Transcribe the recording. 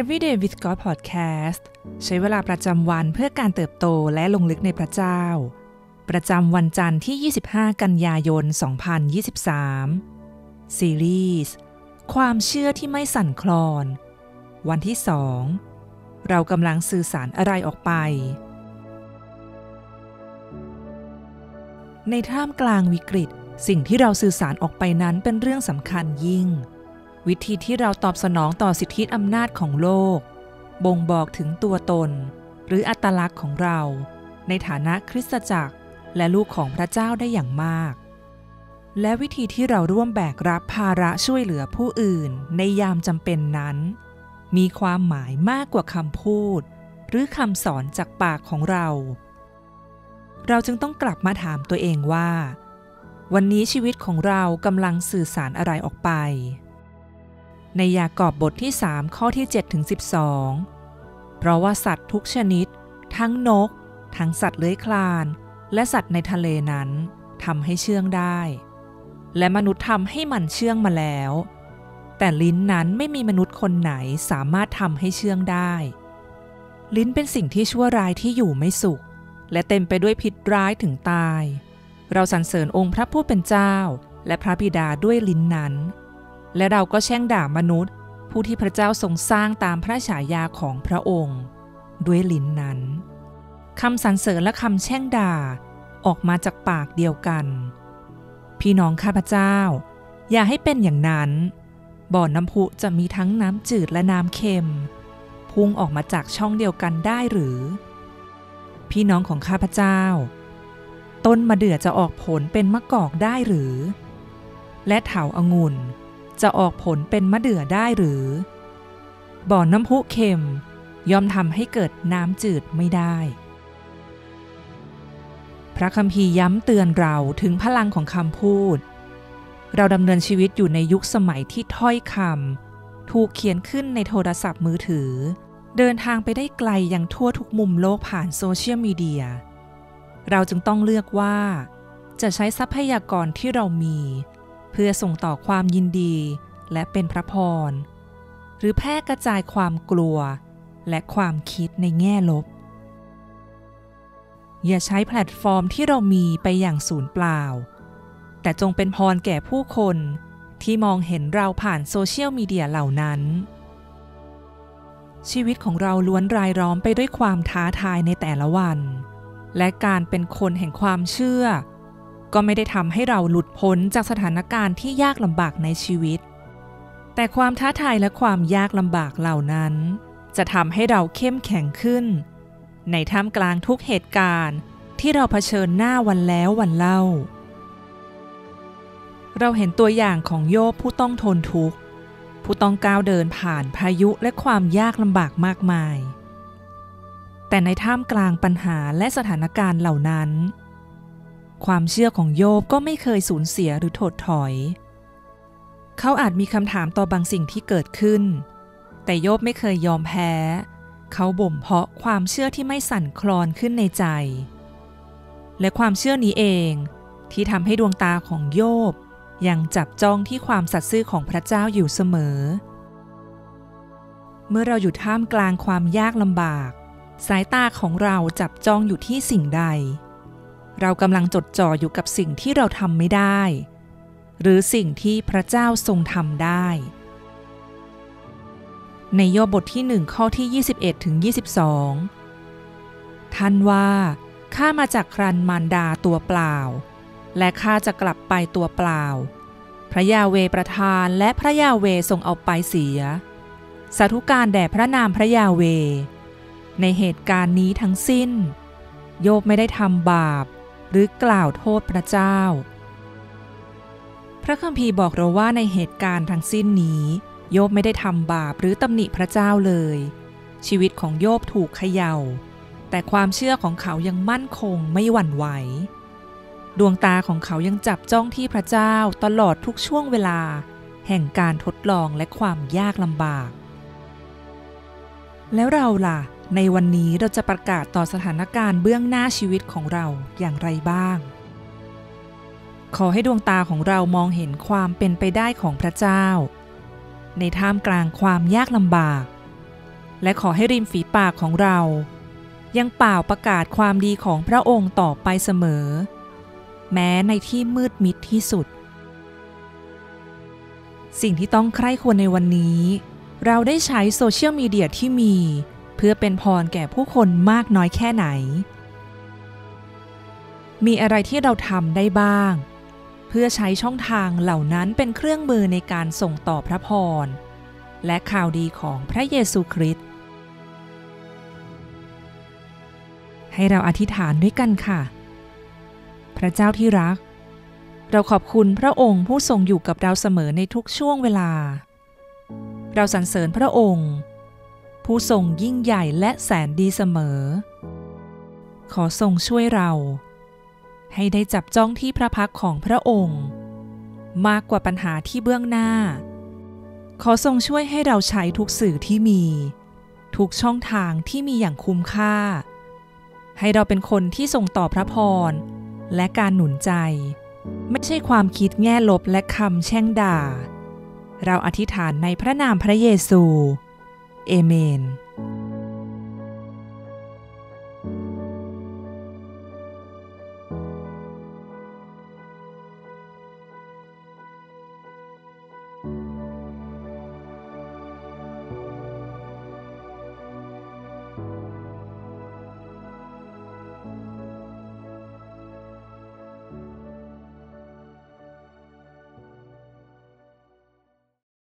Everyday with God Podcast ใช้เวลาประจำวันเพื่อการเติบโตและลงลึกในพระเจ้า ประจำวันจันทร์ที่ 25 กันยายน 2023 ซีรีส์ความเชื่อที่ไม่สั่นคลอน วันที่2เรากำลังสื่อสารอะไรออกไป ในท่ามกลางวิกฤต สิ่งที่เราสื่อสารออกไปนั้นเป็นเรื่องสำคัญยิ่ง วิธีที่เราตอบสนองต่อสิทธิอำนาจของโลก บ่งบอกถึงตัวตน หรืออัตลักษณ์ของเรา ในฐานะคริสตจักรและลูกของพระเจ้าได้อย่างมาก และวิธีที่เราร่วมแบกรับภาระช่วยเหลือผู้อื่น ในยามจำเป็นนั้น มีความหมายมากกว่าคำพูด หรือคำสอนจากปากของเรา เราจึงต้องกลับมาถามตัวเองว่า วันนี้ชีวิตของเรากำลังสื่อสารอะไรออกไป ในยากอบบทที่ 3 ข้อที่7ถึง12 เพราะว่าสัตว์ทุกชนิด ทั้งนก ทั้งสัตว์เลื้อยคลาน และสัตว์ในทะเลนั้นทำให้เชื่องได้ และมนุษย์ทำให้มันเชื่องมาแล้ว แต่ลิ้นนั้นไม่มีมนุษย์คนไหนสามารถทำให้เชื่องได้ ลิ้นเป็นสิ่งที่ชั่วร้ายที่อยู่ไม่สุข และเต็มไปด้วยพิษร้ายถึงตาย เราสรรเสริญองค์พระผู้เป็นเจ้า และพระบิดาด้วยลิ้นนั้น และเราก็แช่งด่ามนุษย์ ผู้ที่พระเจ้าทรงสร้างตามพระฉายาของพระองค์ ด้วยลิ้นนั้นคำสรรเสริญและคำแช่งด่าออกมาจากปากเดียวกัน พี่น้องข้าพเจ้า อย่าให้เป็นอย่างนั้น บ่อนน้ำพุจะมีทั้งน้ำจืดและน้ำเค็ม พุ่งออกมาจากช่องเดียวกันได้หรือ พี่น้องของข้าพเจ้า ต้นมะเดื่อจะออกผลเป็นมะกอกได้หรือ และเถาอางุ่น จะออกผลเป็นมะเดื่อได้หรือ บ่อน้ำพุเค็ม ย่อมทำให้เกิดน้ำจืดไม่ได้ พระคัมภีร์ย้ำเตือนเราถึงพลังของคำพูด เราดำเนินชีวิตอยู่ในยุคสมัยที่ถ้อยคำถูกเขียนขึ้นในโทรศัพท์มือถือ เดินทางไปได้ไกลยังทั่วทุกมุมโลกผ่านโซเชียลมีเดีย เราจึงต้องเลือกว่าจะใช้ทรัพยากรที่เรามี เพื่อส่งต่อความยินดีและเป็นพระพร หรือแพร่กระจายความกลัวและความคิดในแง่ลบ อย่าใช้แพลตฟอร์มที่เรามีไปอย่างสูญเปล่า แต่จงเป็นพรแก่ผู้คนที่มองเห็นเราผ่านโซเชียลมีเดียเหล่านั้น ชีวิตของเราล้วนรายล้อมไปด้วยความท้าทายในแต่ละวัน และการเป็นคนแห่งความเชื่อ ก็ไม่ได้ทำให้เราหลุดพ้นจากสถานการณ์ที่ยากลำบากในชีวิต แต่ความท้าทายและความยากลำบากเหล่านั้น จะทำให้เราเข้มแข็งขึ้น ในท่ามกลางทุกเหตุการณ์ที่เราเผชิญหน้าวันแล้ววันเล่า เราเห็นตัวอย่างของโยบผู้ต้องทนทุกข์ ผู้ต้องก้าวเดินผ่านพายุและความยากลำบากมากมาย แต่ในท่ามกลางปัญหาและสถานการณ์เหล่านั้น ความเชื่อของโยบก็ไม่เคยสูญเสียหรือถดถอย เขาอาจมีคำถามต่อบางสิ่งที่เกิดขึ้น แต่โยบไม่เคยยอมแพ้ เขาบ่มเพาะความเชื่อที่ไม่สั่นคลอนขึ้นในใจ และความเชื่อนี้เองที่ทำให้ดวงตาของโยบยังจับจ้องที่ความสัตย์ซื่อของพระเจ้าอยู่เสมอ เมื่อเราอยู่ท่ามกลางความยากลำบาก สายตาของเราจับจ้องอยู่ที่สิ่งใด เรากำลังจดจ่ออยู่กับสิ่งที่เราทำไม่ได้ หรือสิ่งที่พระเจ้าทรงทำได้ ในโยบบทที่หนึ่งข้อที่ 21ถึง22 ท่านว่า ข้ามาจากครันมารดาตัวเปล่า และข้าจะกลับไปตัวเปล่า พระยาเวประทานและพระยาเวทรงเอาไปเสีย สาธุการแด่พระนามพระยาเว ในเหตุการณ์นี้ทั้งสิ้นโยบไม่ได้ทำบาป หรือกล่าวโทษพระเจ้า พระคัมภีร์บอกเราว่าในเหตุการณ์ทั้งสิ้นนี้ โยบไม่ได้ทำบาปหรือตำหนิพระเจ้าเลย ชีวิตของโยบถูกเขยา่า แต่ความเชื่อของเขายังมั่นคงไม่หวั่นไหว ดวงตาของเขายังจับจ้องที่พระเจ้าตลอดทุกช่วงเวลา แห่งการทดลองและความยากลำบาก แล้วเราล่ะ ในวันนี้เราจะประกาศต่อสถานการณ์เบื้องหน้าชีวิตของเราอย่างไรบ้าง ขอให้ดวงตาของเรามองเห็นความเป็นไปได้ของพระเจ้า ในท่ามกลางความยากลำบาก และขอให้ริมฝีปากของเรา ยังเป่าประกาศความดีของพระองค์ต่อไปเสมอ แม้ในที่มืดมิดที่สุด สิ่งที่ต้องใคร่ควรในวันนี้ เราได้ใช้โซเชียลมีเดียที่มี พื่อเป็นพรแก่ผู้คนมากน้อยแค่ไหน มีอะไรที่เราทำได้บ้าง เพื่อใช้ช่องทางเหล่านั้นเป็นเครื่องมือในการส่งต่อพระพร และข่าวดีของพระเยซูคริสต์ให้เราอธิษฐานด้วยกันค่ะ พระเจ้าที่รัก เราขอบคุณพระองค์ผู้ทรงอยู่กับเราเสมอในทุกช่วงเวลา เราสรรเสริญพระองค์ ผู้ทรงยิ่งใหญ่และแสนดีเสมอ ขอทรงช่วยเรา ให้ได้จับจ้องที่พระพักของพระองค์ มากกว่าปัญหาที่เบื้องหน้า ขอทรงช่วยให้เราใช้ทุกสื่อที่มี ทุกช่องทางที่มีอย่างคุ้มค่า ให้เราเป็นคนที่ส่งต่อพระพร และการหนุนใจ ไม่ใช่ความคิดแง่ลบและคำแช่งด่า เราอธิษฐานในพระนามพระเยซู เอเมน